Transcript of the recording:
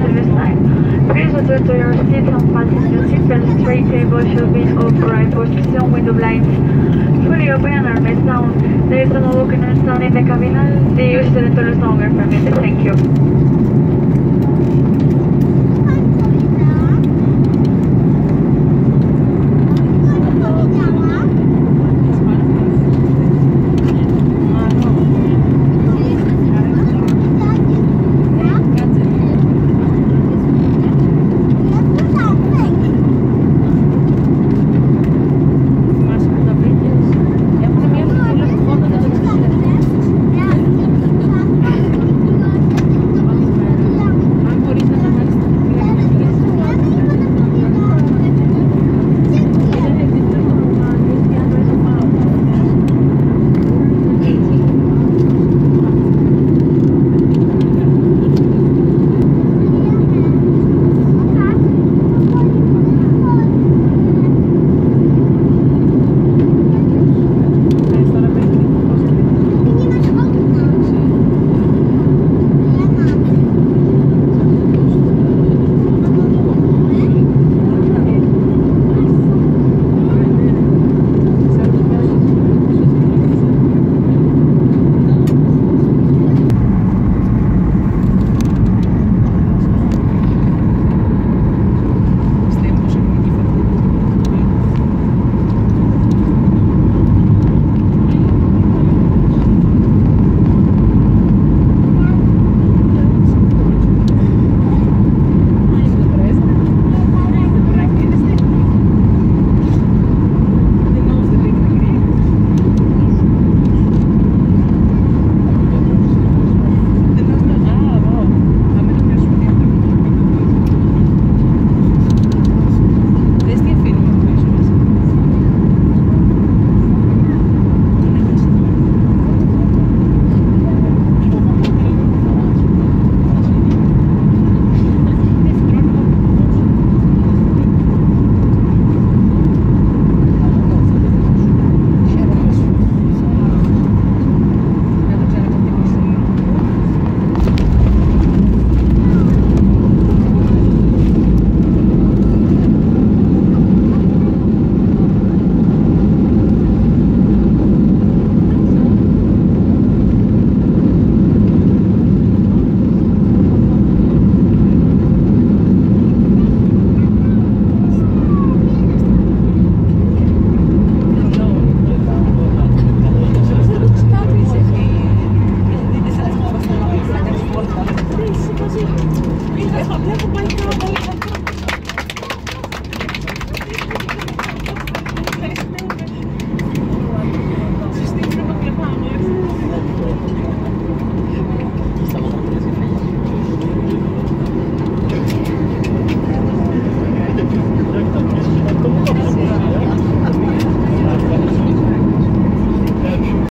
service line. Please adjust your seat and fasten your seatbelt. Tray table should be in upright position window blinds fully open and arms down. There is no walking and standing in the cabin. The usual is no longer permitted. Thank you.